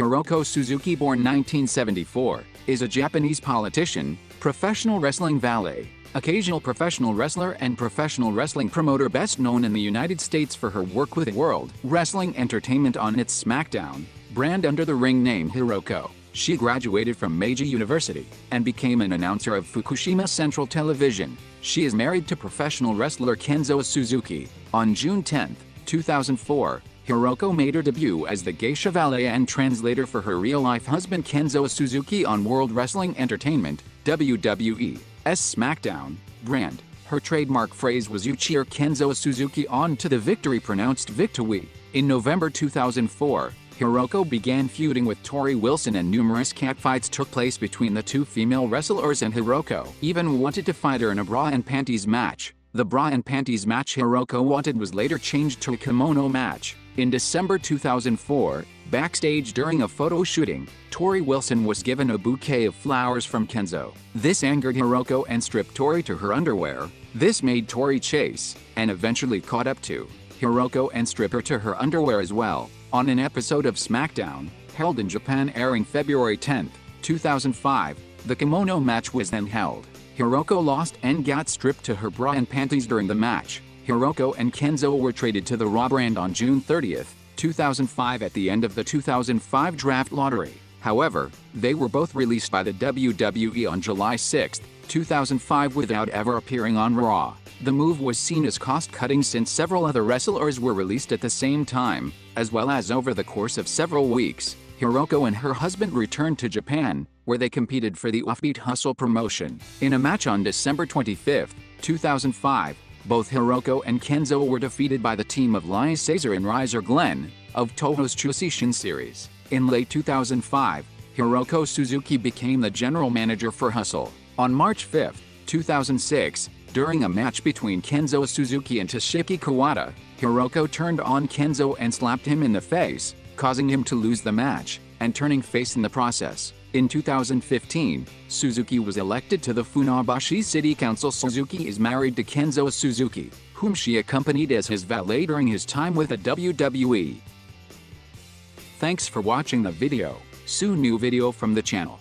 Hiroko Suzuki born 1974, is a Japanese politician, professional wrestling valet, occasional professional wrestler and professional wrestling promoter best known in the United States for her work with World Wrestling Entertainment on its SmackDown brand under the ring name Hiroko. She graduated from Meiji University and became an announcer of Fukushima Central Television. She is married to professional wrestler Kenzo Suzuki. On June 10, 2004, Hiroko made her debut as the geisha valet and translator for her real-life husband Kenzo Suzuki on World Wrestling Entertainment, WWE, S SmackDown, brand. Her trademark phrase was You cheer Kenzo Suzuki on to the victory pronounced Victory. In November 2004, Hiroko began feuding with Torrie Wilson and numerous catfights took place between the two female wrestlers and Hiroko even wanted to fight her in a bra and panties match. The bra and panties match Hiroko wanted was later changed to a kimono match. In December 2004, backstage during a photo shooting, Torrie Wilson was given a bouquet of flowers from Kenzo. This angered Hiroko and stripped Torrie to her underwear. This made Torrie chase, and eventually caught up to, Hiroko and strip her to her underwear as well. On an episode of SmackDown, held in Japan airing February 10, 2005, the kimono match was then held. Hiroko lost and got stripped to her bra and panties during the match. Hiroko and Kenzo were traded to the Raw brand on June 30, 2005 at the end of the 2005 draft lottery. However, they were both released by the WWE on July 6, 2005 without ever appearing on Raw. The move was seen as cost-cutting since several other wrestlers were released at the same time, as well as over the course of several weeks. Hiroko and her husband returned to Japan, where they competed for the Offbeat Hustle promotion. In a match on December 25, 2005, both Hiroko and Kenzo were defeated by the team of Lai Caesar and Riser Glenn, of Toho's Chusishin series. In late 2005, Hiroko Suzuki became the general manager for Hustle. On March 5, 2006, during a match between Kenzo Suzuki and Toshiaki Kawada, Hiroko turned on Kenzo and slapped him in the face, causing him to lose the match, and turning face in the process. In 2015, Suzuki was elected to the Funabashi City Council. Suzuki is married to Kenzo Suzuki, whom she accompanied as his valet during his time with the WWE. Thanks for watching the video. Soon new video from the channel.